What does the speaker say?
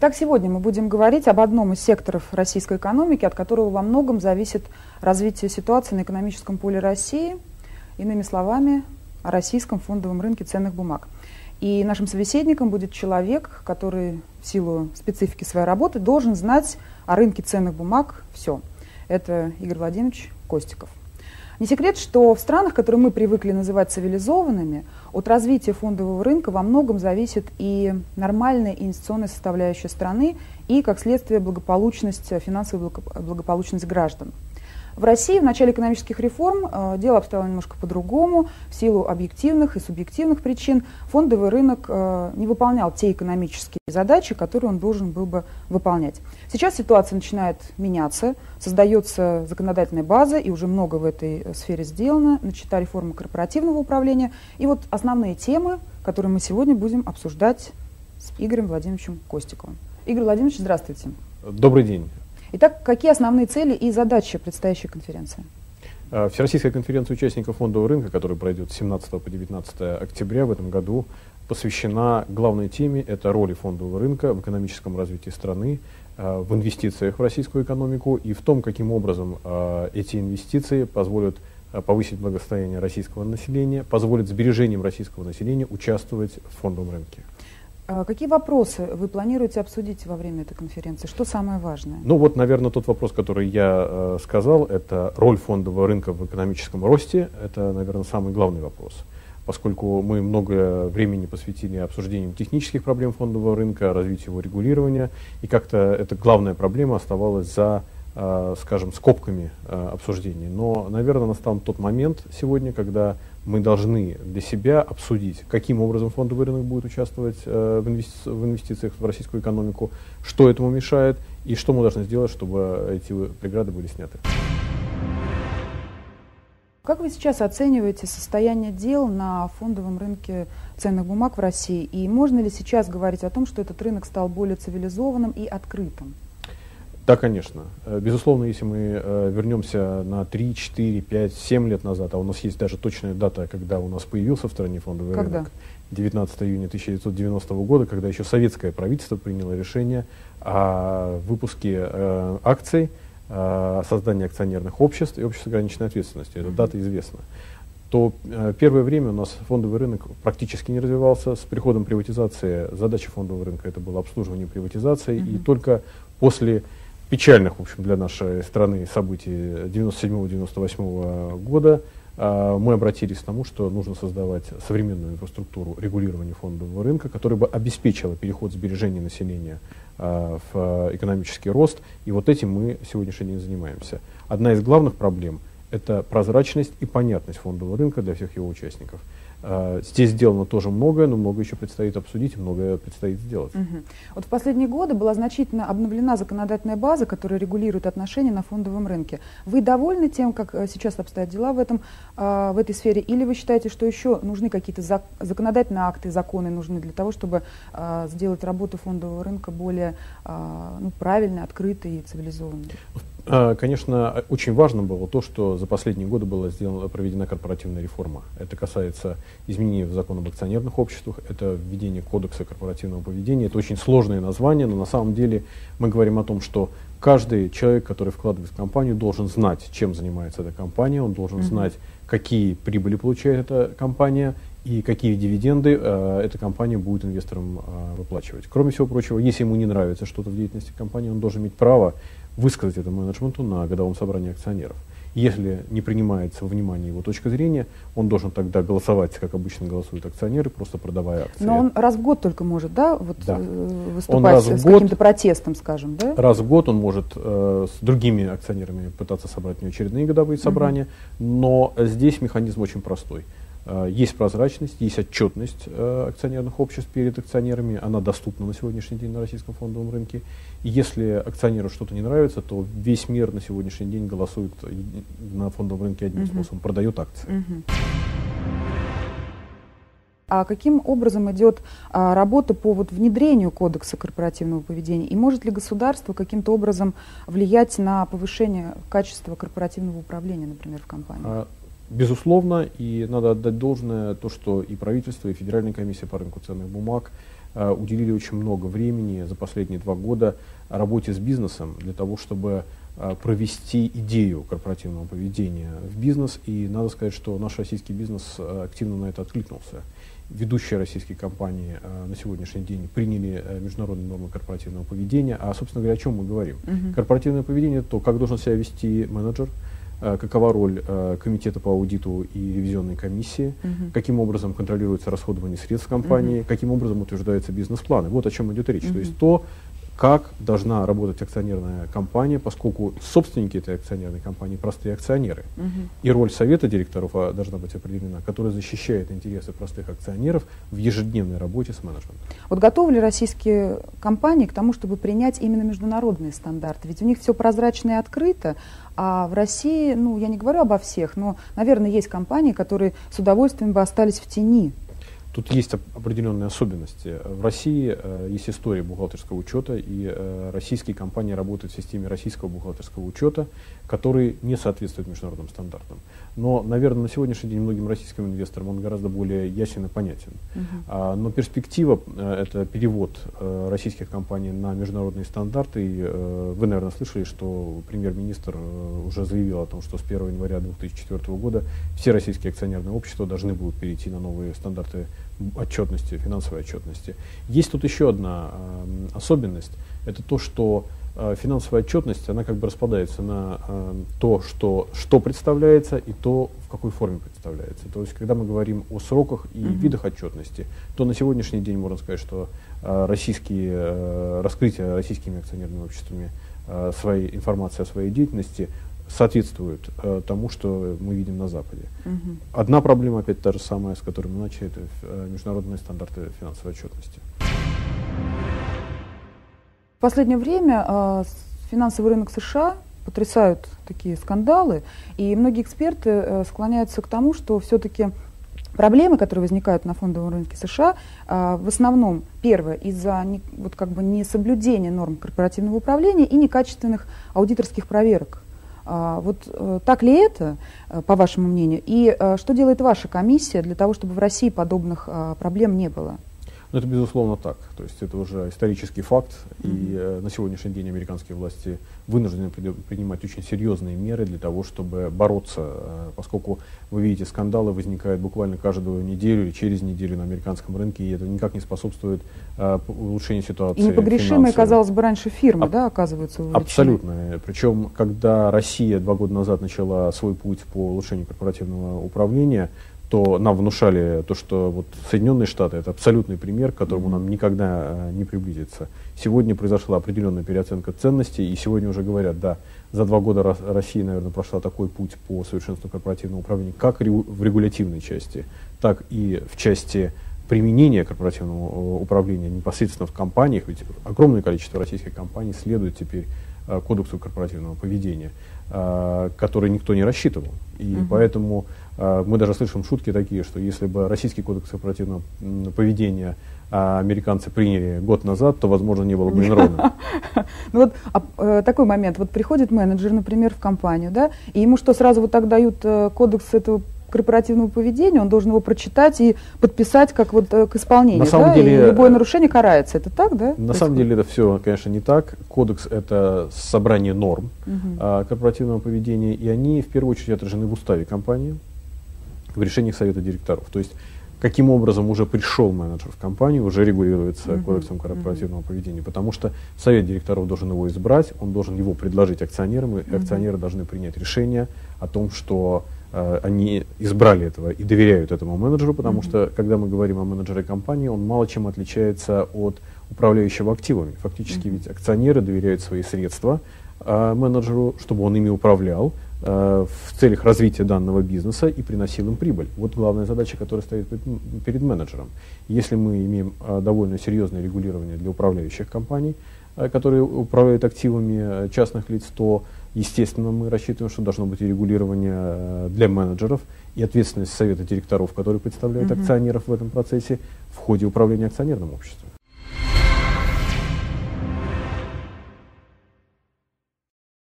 Итак, сегодня мы будем говорить об одном из секторов российской экономики, от которого во многом зависит развитие ситуации на экономическом поле России, иными словами, о российском фондовом рынке ценных бумаг. И нашим собеседником будет человек, который в силу специфики своей работы должен знать о рынке ценных бумаг все. Это Игорь Владимирович Костиков. Не секрет, что в странах, которые мы привыкли называть цивилизованными, от развития фондового рынка во многом зависит и нормальная инвестиционная составляющая страны, и, как следствие, благополучность, финансовая благополучность граждан. В России в начале экономических реформ э, дело обстояло немножко по-другому. В силу объективных и субъективных причин фондовый рынок э, не выполнял те экономические задачи, которые он должен был бы выполнять. Сейчас ситуация начинает меняться, создается законодательная база, и уже много в этой э, сфере сделано. Начата реформа корпоративного управления. И вот основные темы, которые мы сегодня будем обсуждать с Игорем Владимировичем Костиковым. Игорь Владимирович, здравствуйте. Добрый день. Итак, какие основные цели и задачи предстоящей конференции? Э, Всероссийская конференция участников фондового рынка, которая пройдет с 17 по 19 октября в этом году, посвящена главной теме – это роли фондового рынка в экономическом развитии страны, э, в инвестициях в российскую экономику и в том, каким образом э, эти инвестиции позволят повысить благосостояние российского населения, позволят сбережением российского населения участвовать в фондовом рынке. А какие вопросы вы планируете обсудить во время этой конференции? Что самое важное? Ну вот, наверное, тот вопрос, который я э, сказал, это роль фондового рынка в экономическом росте. Это, наверное, самый главный вопрос. Поскольку мы много времени посвятили обсуждению технических проблем фондового рынка, развитию его регулирования, и как-то эта главная проблема оставалась за э, скажем, скобками э, обсуждений. Но, наверное, настал тот момент сегодня, когда мы должны для себя обсудить, каким образом фондовый рынок будет участвовать э, в, инвести в инвестициях в российскую экономику, что этому мешает и что мы должны сделать, чтобы эти преграды были сняты. Как вы сейчас оцениваете состояние дел на фондовом рынке ценных бумаг в России? И можно ли сейчас говорить о том, что этот рынок стал более цивилизованным и открытым? Да, конечно. Э, безусловно, если мы э, вернемся на 3, 4, 5, 7 лет назад, а у нас есть даже точная дата, когда у нас появился в стране фондовый когда? рынок, 19 июня 1990 года, когда еще советское правительство приняло решение о выпуске э, акций, о создании акционерных обществ и обществ ограниченной ответственности. Эта дата известна то э, первое время у нас фондовый рынок практически не развивался. С приходом приватизации задача фондового рынка это было обслуживание приватизации. Mm-hmm. И только после печальных, в общем, для нашей страны событий 97-98 года, а, мы обратились к тому, что нужно создавать современную инфраструктуру регулирования фондового рынка, которая бы обеспечила переход сбережений населения а, в экономический рост. И вот этим мы сегодняшний день занимаемся. Одна из главных проблем – это прозрачность и понятность фондового рынка для всех его участников – здесь сделано тоже многое, но много еще предстоит обсудить, многое предстоит сделать. Угу. Вот в последние годы была значительно обновлена законодательная база, которая регулирует отношения на фондовом рынке. Вы довольны тем, как э, сейчас обстоят дела в, этом, а, в этой сфере, или вы считаете, что еще нужны какие-то законодательные акты, законы нужны для того, чтобы сделать работу фондового рынка более ну, правильной, открытой и цивилизованной? А, конечно, очень важно было то, что за последние годы была сделана, проведена корпоративная реформа. Это касается изменений в закон об акционерных обществах, это введение кодекса корпоративного поведения. Это очень сложное название, но на самом деле мы говорим о том, что каждый человек, который вкладывает в компанию, должен знать, чем занимается эта компания, он должен mm-hmm. знать, какие прибыли получает эта компания и какие дивиденды э, эта компания будет инвесторам э, выплачивать. Кроме всего прочего, если ему не нравится что-то в деятельности компании, он должен иметь право высказать это менеджменту на годовом собрании акционеров. Если не принимается во внимание его точка зрения, он должен тогда голосовать, как обычно голосуют акционеры, просто продавая акции. Но он раз в год только может, да, вот да. Э, выступать с каким-то протестом, скажем, да? Раз в год он может э, с другими акционерами пытаться собрать неочередные годовые собрания, угу. но здесь механизм очень простой. Э, есть прозрачность, есть отчетность э, акционерных обществ перед акционерами, она доступна на сегодняшний день на российском фондовом рынке. И если акционеру что-то не нравится, то весь мир на сегодняшний день голосует на фондовом рынке одним uh-huh. способом, продает акции. Uh-huh. А каким образом идет а, работа по вот, внедрению кодекса корпоративного поведения? И может ли государство каким-то образом влиять на повышение качества корпоративного управления, например, в компании? Безусловно, и надо отдать должное то, что и правительство, и Федеральная комиссия по рынку ценных бумаг э, уделили очень много времени за последние два года работе с бизнесом для того, чтобы э, провести идею корпоративного поведения в бизнес. И надо сказать, что наш российский бизнес э, активно на это откликнулся. Ведущие российские компании э, на сегодняшний день приняли э, международные нормы корпоративного поведения. А, собственно говоря, о чем мы говорим? Uh-huh. Корпоративное поведение – то, как должен себя вести менеджер, какова роль э, комитета по аудиту и ревизионной комиссии, угу. каким образом контролируется расходование средств компании, угу. каким образом утверждаются бизнес-планы. Вот о чем идет речь. Угу. То есть то, как должна работать акционерная компания, поскольку собственники этой акционерной компании простые акционеры. Угу. И роль совета директоров а, должна быть определена, которая защищает интересы простых акционеров в ежедневной работе с менеджментом. Вот готовы ли российские компании к тому, чтобы принять именно международные стандарты? Ведь у них все прозрачно и открыто, а в России, ну, я не говорю обо всех, но, наверное, есть компании, которые с удовольствием бы остались в тени Тут есть определенные особенности. В России э, есть история бухгалтерского учета, и э, российские компании работают в системе российского бухгалтерского учета, который не соответствует международным стандартам. Но, наверное, на сегодняшний день многим российским инвесторам он гораздо более ясен и понятен. Uh-huh. А, но перспектива э, это перевод э, российских компаний на международные стандарты. И, э, вы, наверное, слышали, что премьер-министр э, уже заявил о том, что с 1 января 2004 года все российские акционерные общества должны будут перейти на новые стандарты отчетности, финансовой отчетности. Есть тут еще одна э, особенность. Это то, что э, финансовая отчетность, она как бы распадается на э, то, что, что представляется и то, в какой форме представляется. То есть, когда мы говорим о сроках и угу. видах отчетности, то на сегодняшний день можно сказать, что э, российские, э, раскрытие российскими акционерными обществами э, своей информации о своей деятельности соответствует э, тому, что мы видим на Западе. Угу. Одна проблема, опять та же самая, с которой мы начали, это э, международные стандарты финансовой отчетности. В последнее время э, финансовый рынок США потрясают такие скандалы, и многие эксперты э, склоняются к тому, что все-таки проблемы, которые возникают на фондовом рынке США, э, в основном, первое, из-за не, вот как бы несоблюдения норм корпоративного управления и некачественных аудиторских проверок вот э, так ли это, э, по вашему мнению, и э, что делает ваша комиссия для того, чтобы в России подобных а, проблем не было? Ну, это безусловно так. То есть это уже исторический факт, mm-hmm. и э, на сегодняшний день американские власти вынуждены при, принимать очень серьезные меры для того, чтобы бороться, э, поскольку вы видите, скандалы возникают буквально каждую неделю или через неделю на американском рынке, и это никак не способствует э, улучшению ситуации. И непогрешимые, казалось бы, раньше фирмы, а, да, оказываются увлечены. Абсолютно. Причем, когда Россия два года назад начала свой путь по улучшению корпоративного управления, то нам внушали то, что вот Соединенные Штаты это абсолютный пример, к которому нам никогда э, не приблизиться. Сегодня произошла определенная переоценка ценностей, и сегодня уже говорят, да, за два года Россия, наверное, прошла такой путь по совершенству корпоративного управления, как в регулятивной части, так и в части применения корпоративного э, управления непосредственно в компаниях, ведь огромное количество российских компаний следует теперь э, кодексу корпоративного поведения, который никто не рассчитывал. И угу. поэтому мы даже слышим шутки такие, что если бы российский кодекс корпоративного поведения а американцы приняли год назад, то, возможно, не было бы Enron. Ну вот а, э, такой момент. Вот приходит менеджер, например, в компанию, да, и ему что, сразу вот так дают э, кодекс этого корпоративного поведения, он должен его прочитать и подписать как вот э, к исполнению. На самом да? деле, и любое нарушение карается. Это так, да? На самом деле это все, конечно, не так. Кодекс это собрание норм угу. а, корпоративного поведения, и они в первую очередь отражены в уставе компании в решениях совета директоров. То есть каким образом уже пришел менеджер в компанию, уже регулируется uh-huh. кодексом корпоративного uh-huh. поведения, потому что совет директоров должен его избрать, он должен его предложить акционерам, и uh-huh. акционеры должны принять решение о том, что э, они избрали этого и доверяют этому менеджеру, потому uh-huh. что когда мы говорим о менеджере компании, он мало чем отличается от управляющего активами. Фактически uh-huh. ведь акционеры доверяют свои средства э, менеджеру, чтобы он ими управлял, Э, в целях развития данного бизнеса и приносил им прибыль. Вот главная задача, которая стоит перед менеджером. Если мы имеем э, довольно серьезное регулирование для управляющих компаний, которые управляют активами частных лиц, то, естественно, мы рассчитываем, что должно быть и регулирование для менеджеров и ответственность совета директоров, которые представляют uh-huh. акционеров в этом процессе в ходе управления акционерным обществом.